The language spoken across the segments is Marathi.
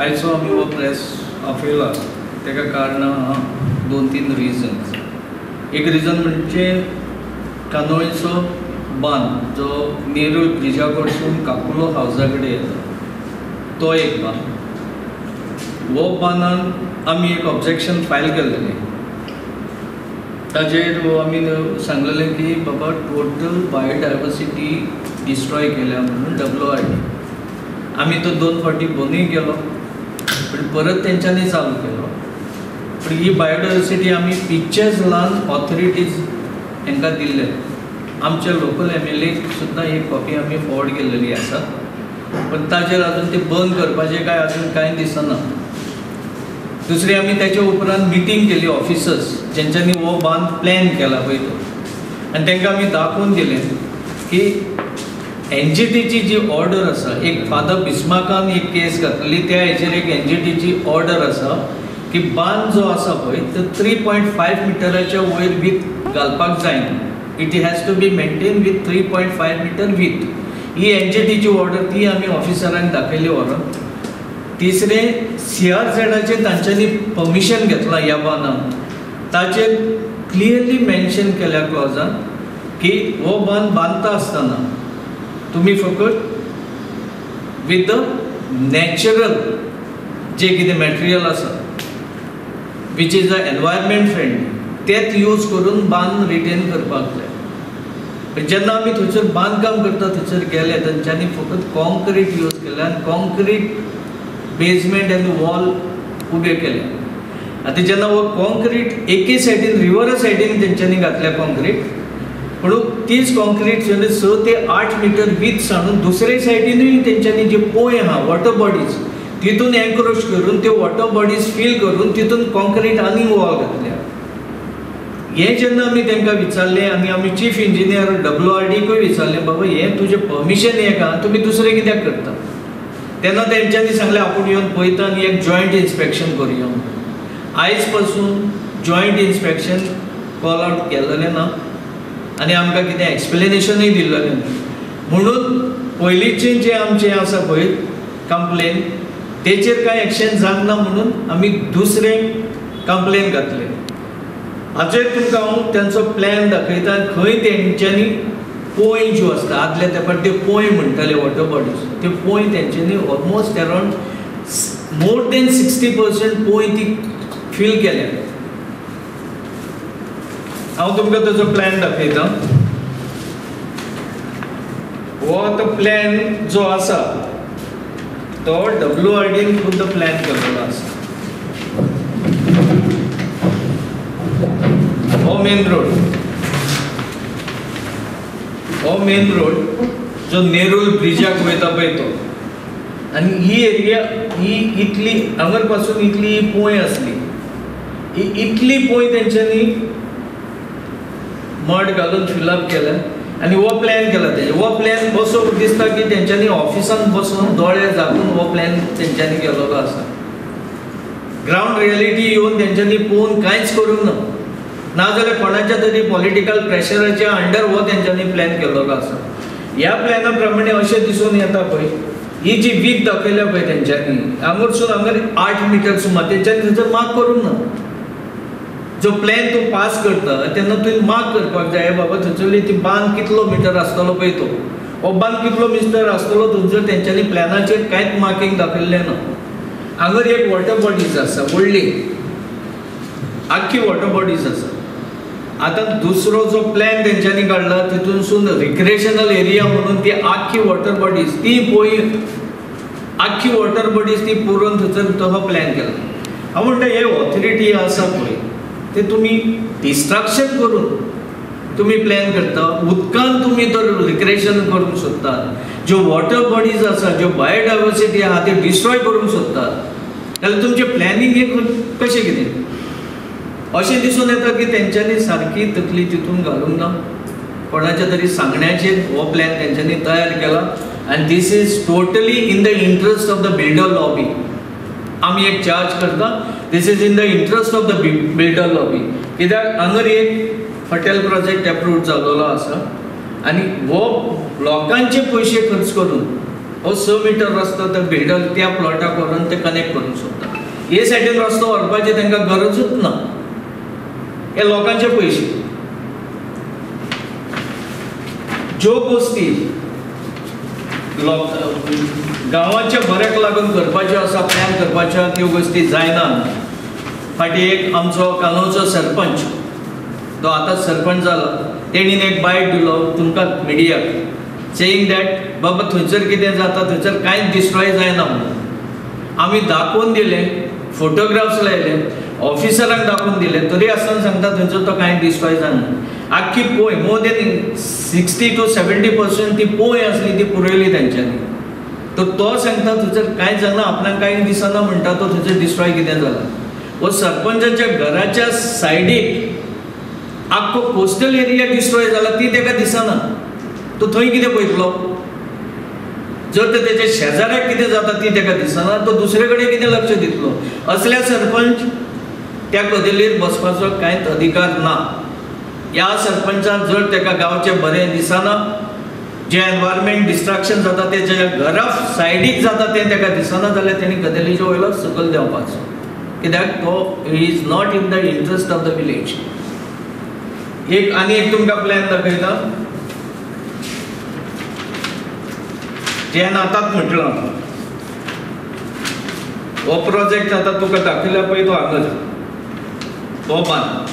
आयचो आमी हो प्रेस अफेला तेका कारण दोन तीन रिजन्स एक रिजन म्हणजे कांदोळेचो बांद जो नेरूळ ब्रिजा कडसून काकुलो हावजा कडेन येता तो एक बांद हो बांदान आमी एक ऑब्जेक्शन फायल केल्लेलें ताजेर आमी सांगलेलें की बाबा टोटल बायोडायवर्सिटी डिस्ट्रॉय केल्या म्हणून डब्ल्यू आय आम्ही आमी तो दोन फावटी बंदूय गेलो पण परत तेंच्यांनी चालू केलो. पण ही बायोडायवर्सिटी आमी पिक्चर्स लावन ऑथॉरिटीज हांकां दिल्ले आमच्या लोकल एम एल एक सुद्दां एक कॉपी आमी फॉर्ड केल्लेली आसा पण ताजेर अजून ते बंद करपाचें काय अजून कांय दिसना. दुसरी आमी त्याच्या उपरांत मिटींग केली ऑफिसर्स जेंच्यांनी हो बांद प्लॅन केला पळय तो आनी तांकां आमी दाखोवन दिलें की एन जी टीची जी ऑर्डर आसा एक फादर बिस्माकान एक केस घातलेली त्या हेचेर एक एन जी टीची ऑर्डर आसा की बांद जो आसा पळय तो थ्री पॉयंट फायव मिटराच्या वयर वीथ घालपाक जायना it has to be maintain with three point five metre width he N G टीची ऑर्डर ती आमी ऑफिसरांक दाखयली व्हरोन तिसरें सी आर झेडाचेर तांच्यांनी परमिशन घेतलां ह्या बांदाक ताचेर क्लियरली मेन्शन केल्या क्लॉजान की हो बांद बांदता आसतना तुमी फकत वीथ द नॅचरल जे कितें मॅटेरियल आसा which is a environment friendly तेच यूज करून बांद रिटेन करपाक जाय जेन्ना आमी थंयसर बांदकाम करता थंयसर गेले तांच्यांनी फकत कॉन्क्रीट यूज केलें आनी कॉन्क्रीट बेजमेंट आनी वॉल उबे केले. आतां जेन्ना हो कॉन्क्रीट एके सायडीन रिवरा सायडीन तेंच्यांनी घातल्या कॉन्क्रीट म्हणून तीच कॉन्क्रीट स ते आठ मिटर वीथ सांडून दुसरे सायडीनूय तेंच्यांनी जे पोय आहा वॉटर बॉडीज तितून एनक्रोच करून त्यो वॉटर बॉडीज फील करून तितून कॉन्क्रीट आनी वॉल घातल्या. हें जेन्ना आमी तेंकां विचारलें आनी आमी चीफ इंजिनियर डब्ल्यू आर डीकूय विचारलें बाबा हें तुजें परमिशन हें का? तुमी दुसरें कित्याक करता? तेन्ना तेंच्यांनी सांगलें आपूण येवन पळयता आनी एक जॉयंट इन्स्पेक्शन करुया. आयजपासून जॉयंट इन्स्पेक्शन कॉल आवट केल्लेलें ना आनी आमकां कितें एक्सप्लेनेशनूय दिल्लें म्हणून पयलींचें जें आमचें आसा पळय कंप्लेन तेचेर कांय एक्शन जावंक ना म्हणून आमी दुसरें कंप्लेन घातलें. हाचेर तुमकां हांव तांचो प्लॅन दाखयता खंय तेंच्यांनी पोय ज्यो आसता आदल्या तेंपार त्यो पोय म्हणटाले वॉटर बॉडीज त्यो पोय तेंच्यांनी almost around more than sixty percent पोय ती फील केल्या. हांव तुमकां तेजो प्लॅन दाखयता हो तो प्लॅन जो आसा तो डब्ल्यू आर डीन खुद्द प्लॅन केल्लो आसा हो मेन रोड हो मेन रोड जो नेरूल ब्रिजाक वयता पळय तो आनी ही एरिया ही इतली हांगरपासून इतली पोंय आसली ही इतली पोंय तेंच्यांनी मड घालून फिलअप केल्या आनी हो प्लॅन केला तेजे हो प्लॅन बसून दिसता की तेंच्यांनी ऑफिसान बसून दोळे झाकून हो प्लॅन तेंच्यांनी केलेलो आसा ग्रावंड रियलिटी येवन तेंच्यांनी पळोवन कांयच करूंक ना. नाजाल्यार कोणाच्या तरी पॉलिटिकल प्रेशराच्या अंडर हो तेंच्यांनी प्लॅन केल्लो आसा ह्या प्लॅना प्रमाणे अशें दिसून येता पळय ही जी वीक दाखयल्या पळय तेंच्यांनी हांगरसून हांगा आठ मिटर सुमार. तेंच्यांनी थंयसर मार्क करूंक ना. जो प्लॅन तूं पास करता तेन्ना तुवें मार्क करपाक जाय बाबा थंयसरली ती बांद कितलो मिटर आसतलो पळय तो हो बांद कितलो मिटर आसतलो थंयसर तेंच्यांनी प्लॅनाचेर कांयच मार्कींग दाखयल्लें ना? हांगर एक वॉटर बॉडीज आसा व्हडली आख्खी वॉटर बॉडीज आसा आतां दुसरो जो प्लॅन तेंच्यांनी काडला तितूनसून रिक्रिएशनल एरिया म्हणून ती आख्खी वॉटर बॉडीज ती पळय आख्खी वॉटर बॉडीज ती पुरोवन थंयसर तो हो प्लॅन केला. हांव म्हणटा हे ऑथॉरिटी आसा पळय ते तुमी डिस्ट्रक्शन करून तुमी प्लॅन करता उदकान तुमी तर रिक्रिएशन करूंक सोदतात ज्यो वॉटर बॉडीज आसा ज्यो बायोडायवर्सिटी आहा त्यो डिस्ट्रॉय करूंक सोदतात जाल्यार तुमचें प्लॅनिंग हे कशें कितें अशें दिसून येता की तेंच्यांनी सारकी तकली तितून घालूंक ना कोणाच्या तरी सांगण्याचेर हो प्लॅन तेंच्यांनी तयार केला. आनी this is totally in the interest of the builder lobby आमी एक चार्ज करता this is in the interest of the builder lobby कित्याक हांगर एक हॉटेल प्रोजेक्ट एप्रूव्ह जाल्लो आसा आनी हो लोकांचे पयशे खर्च करून हो स मिटर रस्तो तर बिल्डर त्या प्लॉटाक व्हरून ते कनेक्ट करूंक सोदता हे सायडीन रस्तो व्हरपाची तांकां गरजूच ना. हे लोकांचे पयशे ज्यो गोष्टी लोक गांवाच्या बऱ्याक लागून करपाच्यो आसा प्लॅन करपाच्यो त्यो गोष्टी जायना. फाटीं एक आमचो कालोचो सरपंच. तो आतां सरपंच जालो. तेणीन एक बायट दिलो तुमकां मिडियाक. सेईंग दॅट बाबा थंयसर कितें जाता थंयसर कांयच डिस्ट्रॉय जायना म्हणून. आमी दाखोवन दिले फोटोग्राफ्स लायले ऑफिसरांक दाखोवन दिले तरी आसतना सांगता थंयसर तो कांय डिस्ट्रॉय जायना आख्खी पोय more than sixty to seventy percent ती पोय आसली ती पुरयली तेंच्यांनी तर तो सांगता थंयसर कांय जायना आपणाक कांय दिसना म्हणटा तो थंयसर डिस्ट्रॉय कितें जाला. व सरपंचाच्या घराच्या सायडीक आख्खो कोस्टल एरिया डिस्ट्रॉय जाला ती तेका दिसना? तो थंय कितें पळयतलो जर तर त्याच्या शेजाऱ्याक कितें जाता ती तेका दिसना? तो दुसरे कडेन कितें लक्ष दितलो असल्या सरपंच त्या गदेलीर बसपाचो कांयच अधिकार ना. ह्या सरपंचान जर तेका गांवचें बरें दिसना जे एनवायरमेंट डिस्ट्रक्शन जाता ते तेच्या घरा सायडीक जाता तें तेका दिसना जाल्यार तेणी गदेलीच्या वयलो सकल देंवपाचो कित्याक तो is not in the interest of the village एक आनी एक तुमकां प्लॅन दाखयता जेन आतांच म्हटलो. हो प्रोजेक्ट आतां तुका दाखयल्या पळय तो हांगाच हो बांद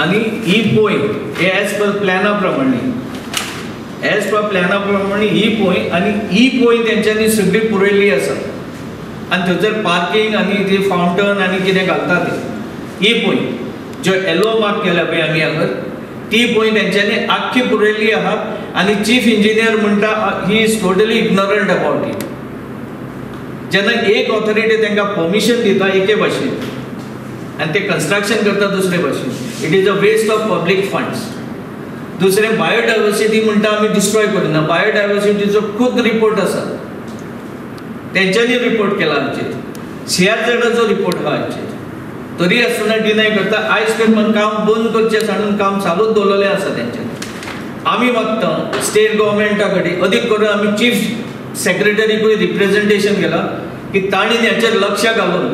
आनी ही पोय हे एज पर प्लॅना प्रमाणे एज पर प्लॅना प्रमाणे ही पोय आनी ही पोय तेंच्यांनी सगळी पुरयल्ली आसा आनी थंयसर पार्किंग आनी ती फावंटन आनी कितें घालता ते ही पोय ज्यो एलो मार्क केल्या पळय आमी हांगर ती पोय तेंच्यांनी आख्खी पुरयल्ली आहा आनी चीफ इंजिनियर म्हणटा he is totally ignorant about it जेन्ना एक ऑथॉरिटी तांकां परमिशन दिता एके भाशेन आनी ते कन्स्ट्रक्शन करता दुसरे भाशेन it is a waste of public funds दुसरें बायोडायवर्सिटी म्हणटा आमी डिस्ट्रॉय करिना बायोडायवर्सिटीचो खूब रिपोर्ट आसा तेंच्यांनी रिपोर्ट केला उचित सीआरझेडाचो रिपोर्ट हा उचित तरी आसतना डिनाय करता आयज पण काम बंद करचें सांगून काम चालूच दवरलेलें आसा तेंच्यांनी आमी मागता स्टेट गव्हर्मेंटा कडेन अदीक करून आमी चीफ सेक्रेटरीकूय रिप्रेझेंटेशन केलां की तांणी हेचेर लक्ष घालून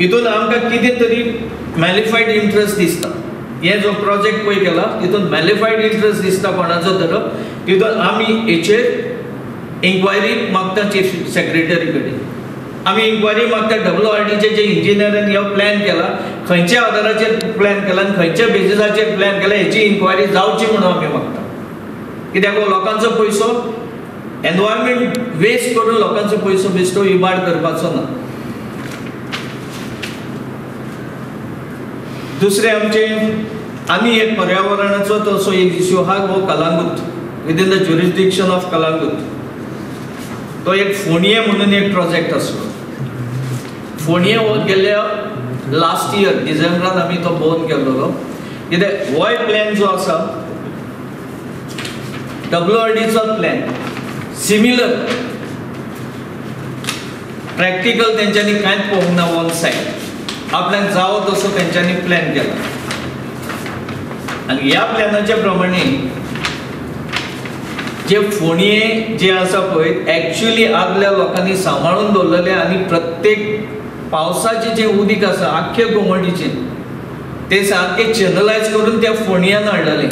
हितून आमकां कितें तरी मॅलिफायड इंट्रस्ट दिसता. हे जो प्रोजेक्ट पळय केला तितून मॅलिफायड इंट्रस्ट दिसता कोणाचो तर तितून आमी हेचेर इन्क्वायरी मागता चीफ सेक्रेटरी कडेन आमी इन्क्वायरी मागता डब्ल्यू आर डीचे जे इंजिनियरान हो प्लॅन केला खंयच्या आदाराचेर प्लॅन केला आनी खंयच्या बेजिसाचेर प्लॅन केला हेची इन्क्वायरी जावची म्हणून आमी मागता. कित्याक हो लोकांचो पयसो एनवायरमेंट वेस्ट करून लोकांचो पयसो बेश्टो इबाड करपाचो ना. दुसरें आमचें आनी एक पर्यावरणाचो तसो एक इश्यू आहा हो Calangute within the jurisdiction of Calangute. तो एक फोणये म्हणून एक प्रोजेक्ट आसलो फोणये हो गेल्या लास्ट इयर डिसेंबरान आमी तो बंद केल्लो. कित्याक होय प्लॅन जो आसा डब्ल्यू आर डीचो प्लॅन सिमिलर प्रॅक्टिकल तेंच्यांनी कांयच पळोवंक ना वन सायड आपल्याक जावो तसो तेंच्यांनी प्लॅन केला. आनी ह्या प्लॅनाच्या प्रमाणे जे फोणये जे आसा पळय ॲक्च्युली आदल्या लोकांनी सांबाळून दवरलेले आनी प्रत्येक पावसाचें जें उदीक आसा आख्खे घुमटीचें ते सारकें चॅनलायज करून त्या फोणयान हाडलेले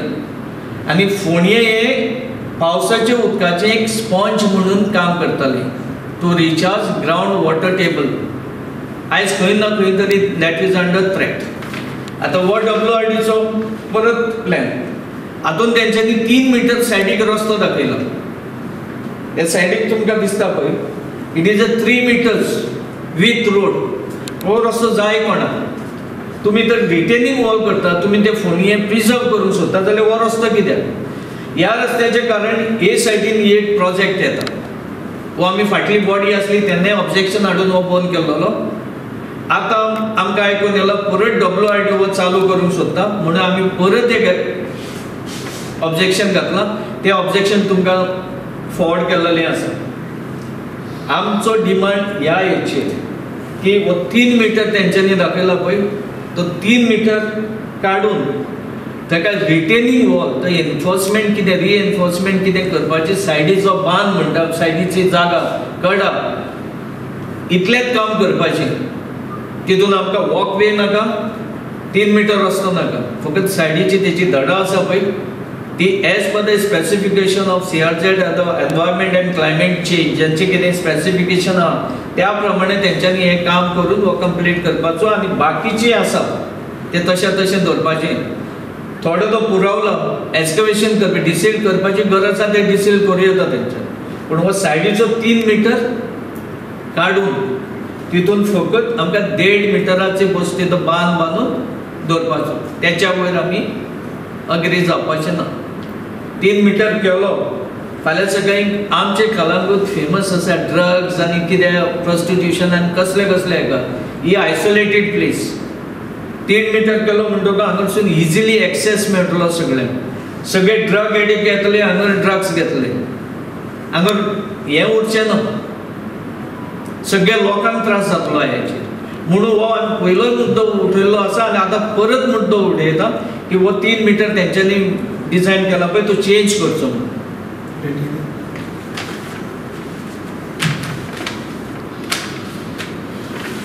आनी फोणये हे पावसाच्या उदकाचें एक स्पॉन्ज म्हणून काम करताले. To recharge ground water table आयज खंय ना खंय तरी दॅट इज अंडर थ्रेट आतां हो डब्ल्यू आर डीचो परत प्लॅन हातून तेंच्यांनी तीन मिटर सायडीक रस्तो दाखयला हे सायडीक तुमकां दिसता पळय it is a three metres width road हो रस्तो जाय कोणाक तुमी तर रिटेनिंग वॉल करता तुमी ते फोणये प्रिजर्व करूंक सोदता जाल्यार हो रस्तो कित्याक ह्या रस्त्याचे कारण हे सायडीन एक प्रोजेक्ट येता. वो आमी फाटली बॉडी आसली तेन्नाय ऑब्जेक्शन हाडून हो बंद केल्लो. आतां आमकां आयकून येयलो परत डब्ल्यू आर टी ओ चालू करूंक सोदता म्हणून आमी परत एक ऑब्जेक्शन घातलां तें ऑब्जेक्शन तुमकां फॉर्वर्ड केल्लेलें आसा आमचो डिमांड ह्या हेचेर की हो तीन मिटर तेंच्यांनी दाखयला पळय तो तीन मिटर काडून ताका रिटेनिंग वॉल तो एनफोर्समेंट कितें रिएनफोर्समेंट कितें करपाची सायडीचो बांद म्हणटा सायडीची जागा कडा. इतलेंच काम करपाचें. तितून आमकां वॉकवे नाका. तीन मिटर रस्तो नाका. फकत सायडीची तेची धडा आसा पळय ती as per the specification of C R Z environment and climate change कितें स्पेसिफिकेशन आहा त्या प्रमाणे तेंच्यांनी हें काम करून हो कंप्लीट करपाचो आनी बाकीचे आसा ते तशें तशें दवरपाचें थोडो तो पुरवलो एक्सकवेशन करपी डिसेल करपाची गरज आसा ते डिसेल करूं येता तेंच्यान पूण हो सायडीचो तीन मिटर काडून तितून फकत आमकां देड मिटराचे बस तिथं बांद बांदून दवरपाचो त्याच्या वयर आमी अग्री जावपाचें ना. तीन मिटर केलो फाल्यां सकाळीं आमचे कलांगूट फेमस आसा ड्रग्स आनी कितें प्रोस्टिट्युशन आनी कसले कसले हेका. ही आयसोलेटेड प्लेस तीन मिटर केलो म्हणटकच हांगासून इजिली एक्सेस मेळटलो सगळ्यांक सगळे ड्रग एडिक्ट येतले हांगा ड्रग्स घेतले. हांगा हें उरचें ना सगळ्या लोकांक त्रास जातलो हेचेर म्हणून हो आमी पयलोच मुद्दो उठयल्लो आसा आनी आतां परत मुद्दो उठयता की हो तीन मिटर तेंच्यांनी डिझायन केला पळय तो चेंज करचो म्हणून.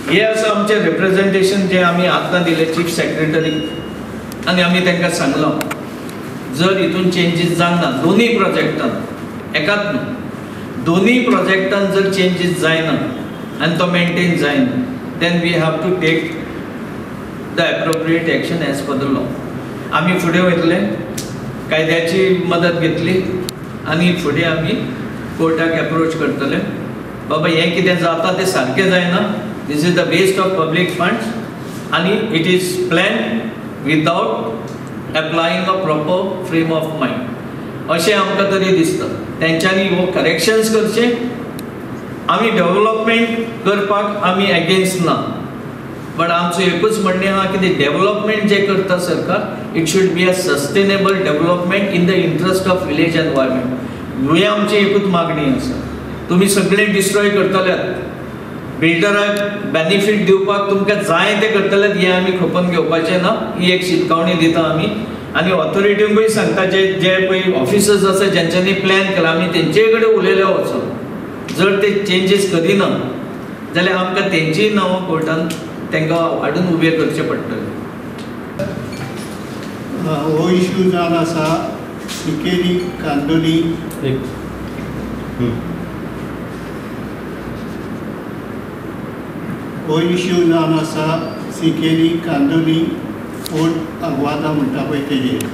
हे आसा आमचें रिप्रेझेंटेशन जें आमी आतां दिलें चीफ सेक्रेटरीक आनी आमी तांकां सांगलो. जर हितून चेंजीस जावना दोनूय प्रोजेक्टान एकाच न्हू. दोनूय प्रोजेक्टान जर चेंजीस जायना आनी तो मेंटेन जायना then we have to take the appropriate action as per the law आमी फुडें वयतले कायद्याची मदत घेतली आनी फुडें आमी कोर्टाक एप्रोच करतले. बाबा हें कितें जाता तें सारकें जायना. This is the waste of public funds आनी it is plan without applying a proper frame of mind अशें आमकां तरी दिसता. तेंच्यांनी हो करेक्शन्स करचे. आमी डेव्हलपमेंट करपाक आमी एगेन्स्ट ना. पण आमचं एकूच म्हणणें आहा की डेव्हलपमेंट जे करता सरकार it should be a sustainable development in the interest of village environment ही आमची एकूच मागणी आसा तुमी सगळें डिस्ट्रॉय करतल्यात बिल्डराक बेनिफीट दिवपाक तुमकां जाय तें करतल्यात हें आमी खपोवन घेवपाचें ना ही एक शिटकावणी दिता आमी आनी ऑथॉरिटींकूय सांगता जे जे पळय ऑफिसर्स आसा जेंच्यांनी प्लॅन केला आमी तेंचे कडेन उलयले वचून जर ते चेंजीस करिना जाल्यार आमकां तेंचीय नांवां कोर्टान तांकां हाडून उबे करचें पडटलें हो इश्यू जावन आसा सिकेरी कांदोली. एक. हो इश्यू जावन आसा सिकेरी कांदोली फोर्ट आग्वादा म्हणटा पळय तेजेर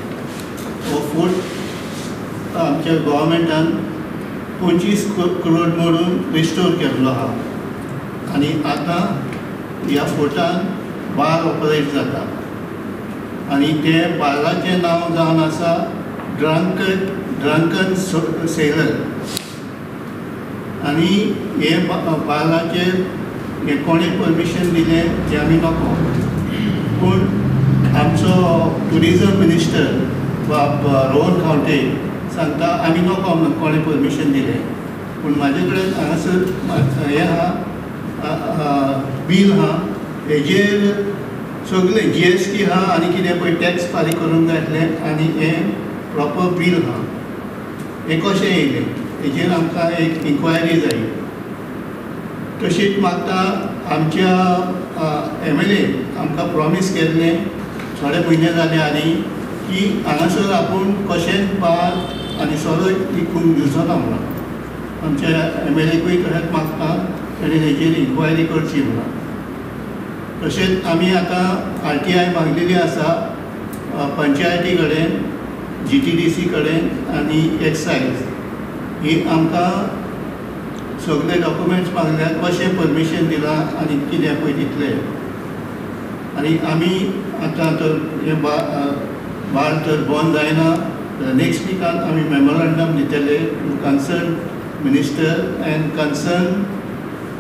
हो फोर्ट आमच्या गोवोरमेंटान पंचवीस करोड मोडून रिस्टोर केल्लो आहा आनी आतां ह्या फोर्टान बार ऑपरेट जाता. आनी ते बाराचें नांव जावन आसा ड्रंक ड्रंकन सेलर आनी हे बा- बाराचेर हे कोणें परमिशन दिलें तें आमी नको. पूण आमचो ट्युरिजम मिनिस्टर वा रोहन खावटे सांगता आमी नको म्हणून कोणें परमिशन दिलें. पूण म्हाजे कडेन हांगासर हें आहा बील आहा हेजेर सगळे जी एस टी आहा आनी कितें पळय टॅक्स फारीक करूंक जाय आसलें आनी हें प्रॉपर बील आहा हें कशें येयलें हेजेर आमकां एक इन्क्वायरी जाय तशीच मागता आमच्या एम एल ए आमकां प्रॉमीस केल्लें थोडे म्हयने जाले आनी की हांगासर आपूण कशेंच पार आनी सोरो विकूंक दिवचो ना म्हणून आमच्या एम एल एकूय तशेंच मागता ताणें हेजेर इन्क्वायरी करची म्हणून तशेंच आमी आतां आर टी आय मागलेली आसा पंचायती कडेन जी टी डी सी कडेन आनी एक्सायज ही आमकां सगळे डॉक्युमेंट्स मागल्यात कशें परमिशन दिलां आनी कितें पळय तितलें आनी आमी आतां तर हें बा तर बंद जायना नेक्स्ट विकान आमी मेमोरंडम दितले to concern minister and concern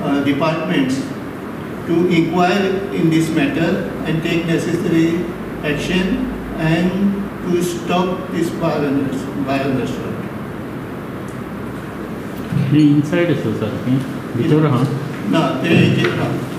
Uh, departments to inquire in this matter and take necessary action and to stop this violence. violence. Inside is sir. Huh? It's, no, they